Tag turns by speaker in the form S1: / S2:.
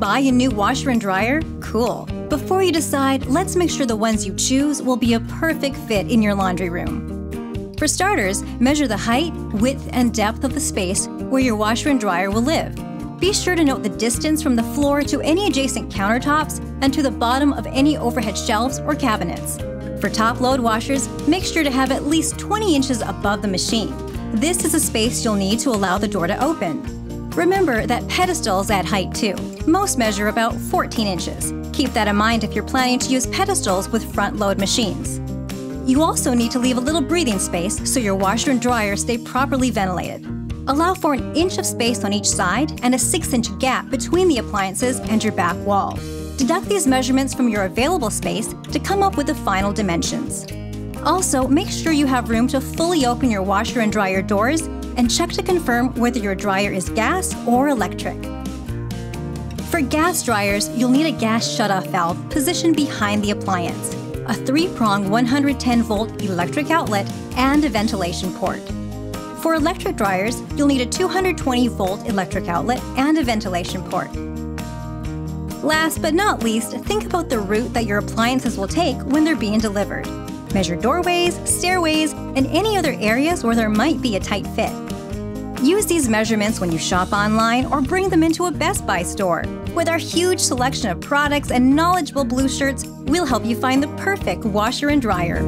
S1: buy a new washer and dryer? Cool. Before you decide, let's make sure the ones you choose will be a perfect fit in your laundry room. For starters, measure the height, width, and depth of the space where your washer and dryer will live. Be sure to note the distance from the floor to any adjacent countertops and to the bottom of any overhead shelves or cabinets. For top load washers, make sure to have at least 20 inches above the machine. This is a space you'll need to allow the door to open. Remember that pedestals add height too. Most measure about 14 inches. Keep that in mind if you're planning to use pedestals with front load machines. You also need to leave a little breathing space so your washer and dryer stay properly ventilated. Allow for an inch of space on each side and a 6 inch gap between the appliances and your back wall. Deduct these measurements from your available space to come up with the final dimensions. Also, make sure you have room to fully open your washer and dryer doors and check to confirm whether your dryer is gas or electric. For gas dryers, you'll need a gas shutoff valve positioned behind the appliance, a three-prong 110 volt electric outlet, and a ventilation port. For electric dryers, you'll need a 220 volt electric outlet and a ventilation port. Last but not least, think about the route that your appliances will take when they're being delivered. Measure doorways, stairways, and any other areas where there might be a tight fit. Use these measurements when you shop online or bring them into a Best Buy store. With our huge selection of products and knowledgeable blue shirts, we'll help you find the perfect washer and dryer.